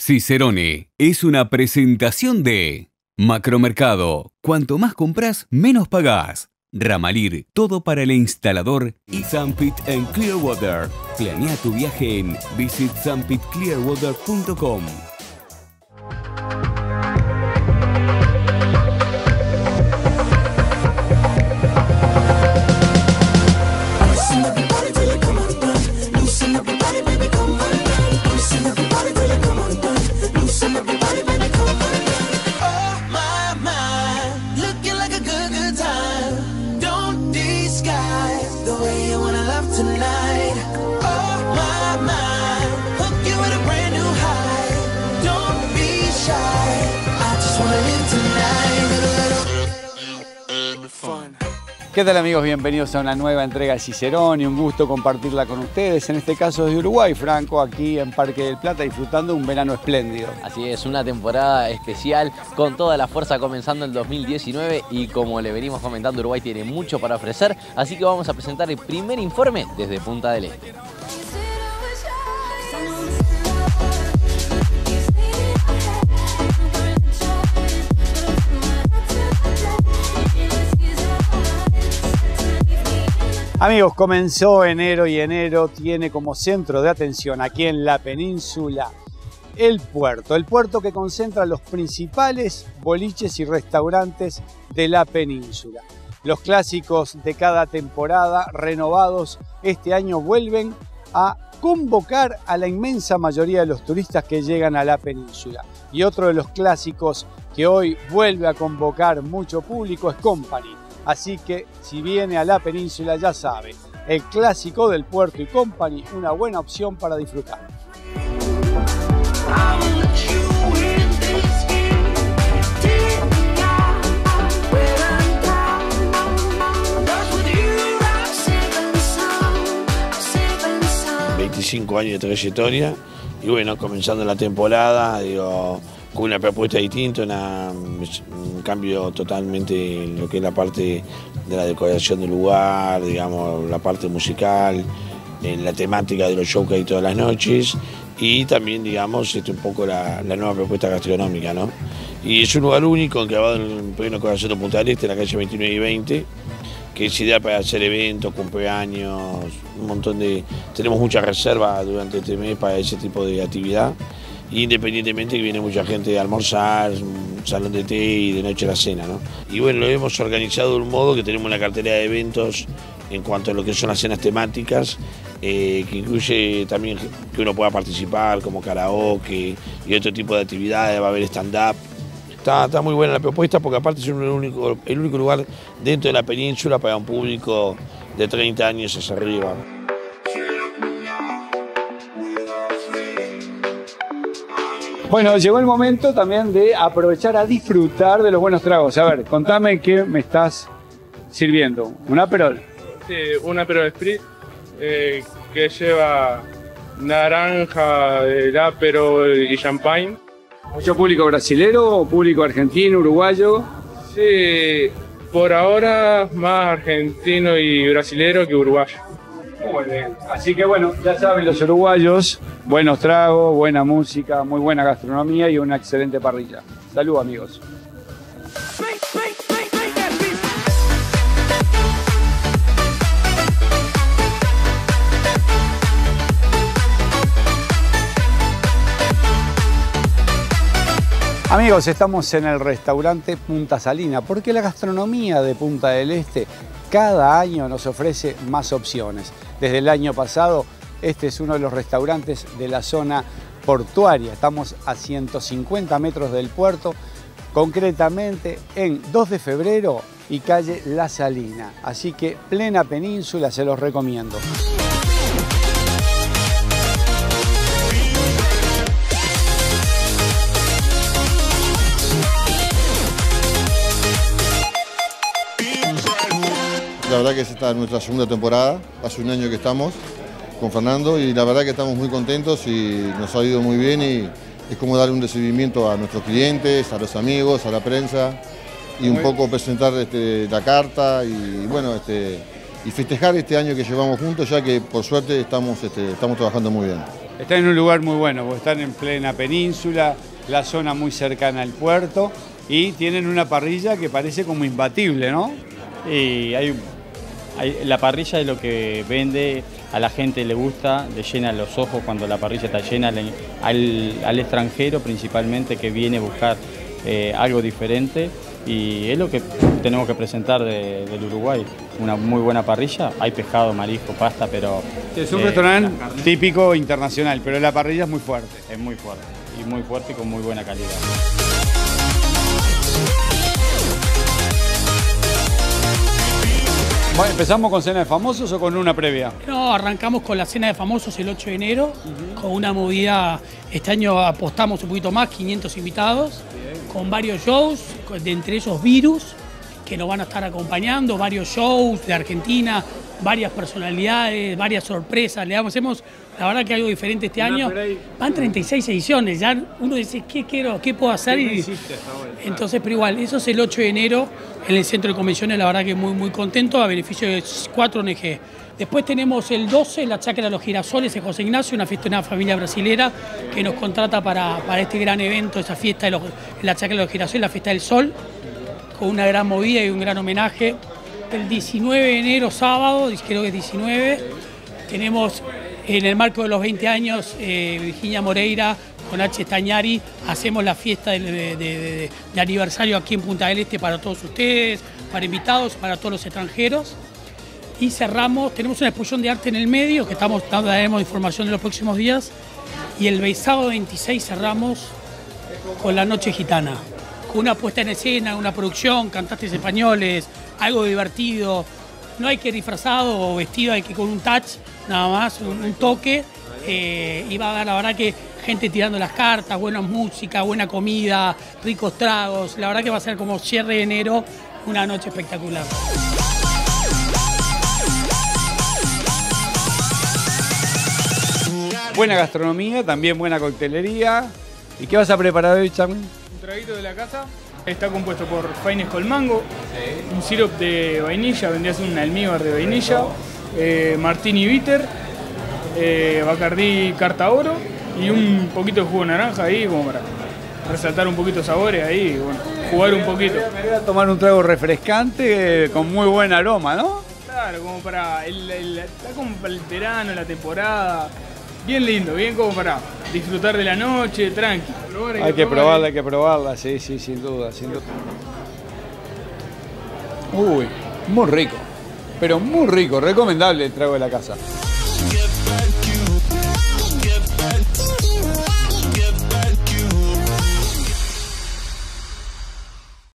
Cicerone es una presentación de Macromercado. Cuanto más compras, menos pagás. Ramalir, todo para el instalador y Sunpit en Clearwater. Planea tu viaje en visitsunpitclearwater.com. ¿Qué tal amigos? Bienvenidos a una nueva entrega de Cicerón y un gusto compartirla con ustedes, en este caso desde Uruguay, Franco, aquí en Parque del Plata, disfrutando de un verano espléndido. Así es, una temporada especial con toda la fuerza comenzando el 2019 y como le venimos comentando, Uruguay tiene mucho para ofrecer, así que vamos a presentar el primer informe desde Punta del Este. Amigos, comenzó enero y enero tiene como centro de atención aquí en la península el puerto, el puerto que concentra los principales boliches y restaurantes de la península. Los clásicos de cada temporada renovados este año vuelven a convocar a la inmensa mayoría de los turistas que llegan a la península. Y otro de los clásicos que hoy vuelve a convocar mucho público es Company. Así que si viene a la península ya sabe, el clásico del puerto y Company, una buena opción para disfrutar. I'll let you in this game. Deep down, where I'm down. Lost with you, I'm saving some, saving some. 25 años de trayectoria y bueno, comenzando la temporada, digo, con una propuesta distinta, una- un cambio totalmente en lo que es la parte de la decoración del lugar, digamos, la parte musical, en la temática de los shows que hay todas las noches y también, digamos, este, un poco la, nueva propuesta gastronómica, ¿no? Y es un lugar único, enclavado en pleno corazón de Punta del Este, en la calle 29 y 20, que es ideal para hacer eventos, cumpleaños, un montón de... Tenemos muchas reservas durante este mes para ese tipo de actividad. Independientemente que viene mucha gente a almorzar, salón de té y de noche la cena, ¿no? Y bueno, lo hemos organizado de un modo que tenemos una cartera de eventos en cuanto a lo que son las cenas temáticas, eh, que incluye también que uno pueda participar como karaoke y otro tipo de actividades, va a haber stand-up. Está, está muy buena la propuesta porque aparte es el único, el único lugar dentro de la península para un público de 30 años hacia arriba. Bueno, llegó el momento también de aprovechar a disfrutar de los buenos tragos. A ver, contame qué me estás sirviendo. ¿Un Aperol? Sí, una pero Sprit eh, que lleva naranja, el apero y champagne. ¿Mucho público brasilero o público argentino, uruguayo? Sí, por ahora más argentino y brasilero que uruguayo. Así que bueno, ya saben los uruguayos, buenos tragos, buena música, muy buena gastronomía y una excelente parrilla. Salud amigos. Amigos, estamos en el restaurante Punta Salina porque la gastronomía de Punta del Este cada año nos ofrece más opciones. Desde el año pasado, este es uno de los restaurantes de la zona portuaria. Estamos a 150 metros del puerto, concretamente en 2 de febrero y calle La Salina. Así que plena península se los recomiendo. La verdad que esta es nuestra segunda temporada, hace un año que estamos con Fernando y la verdad que estamos muy contentos y nos ha ido muy bien y es como dar un recibimiento a nuestros clientes, a los amigos, a la prensa y un poco presentar este, la carta y bueno, este, y festejar este año que llevamos juntos ya que por suerte estamos, este, estamos trabajando muy bien. Está en un lugar muy bueno, porque están en plena península, la zona muy cercana al puerto y tienen una parrilla que parece como imbatible, ¿no? Y hay, hay- la parrilla es lo que vende, a la gente le gusta, le llena los ojos cuando la parrilla está llena, le- al, al extranjero principalmente que viene a buscar eh, algo diferente. Y es lo que tenemos que presentar de- del Uruguay, una muy buena parrilla, hay pescado, marisco, pasta, pero Es un eh, restaurante típico internacional, pero la parrilla es muy fuerte. es muy fuerte. Y muy fuerte y con muy buena calidad. Bueno, ¿Empezamos con cena de famosos o con una previa? No, arrancamos con la cena de famosos el 8 de enero, con una movida, este año apostamos un poquito más, 500 invitados, con varios shows, de entre ellos Virus, que nos van a estar acompañando, varios shows de Argentina, varias personalidades, varias sorpresas. Le damos, hacemos, la verdad que algo diferente este año. Van 36 ediciones, ya uno dice, ¿qué quiero, qué puedo hacer? Y- entonces, pero igual, eso es el 8 de enero en el centro de convenciones, la verdad que muy, muy contento, a beneficio de cuatro ONG. Después tenemos el 12, la Chacra de los Girasoles en José Ignacio, una fiesta de una familia brasilera que nos contrata para, para este gran evento, esa fiesta de los, la Chacra de los Girasoles, la fiesta del sol, con una gran movida y un gran homenaje. El 19 de enero, sábado, creo que es 19, tenemos en el marco de los 20 años, eh, Virginia Moreira con H. Tañari, hacemos la fiesta de, aniversario aquí en Punta del Este para todos ustedes, para invitados, para todos los extranjeros. Y cerramos, tenemos una exposición de arte en el medio, que estamos daremos información en los próximos días. Y el sábado 26 cerramos con la Noche Gitana, una puesta en escena, una producción, cantantes españoles, algo divertido. No hay que disfrazado o vestido, hay que con un touch, nada más, un, toque. eh, y va a haber, la verdad que gente tirando las cartas, buena música, buena comida, ricos tragos. La verdad que va a ser como cierre de enero, una noche espectacular. Buena gastronomía, también buena coctelería. ¿Y qué vas a preparar hoy, Charly? Un traguito de la casa está compuesto por faines con mango, un sirope de vainilla, vendría a ser un almíbar de vainilla, eh, martini bitter, eh, bacardí carta oro y un poquito de jugo de naranja ahí como para resaltar un poquito sabores ahí y bueno, jugar un poquito. Me voy a tomar un trago refrescante eh, con muy buen aroma, ¿no? Claro, como para el, el- está como para el verano, la temporada. Bien lindo, bien como para disfrutar de la noche, tranqui. Probar, Hay que probarla, hay que probarla, sí, sí, sin duda, sin duda. Uy, muy rico, pero muy rico, recomendable el trago de la casa.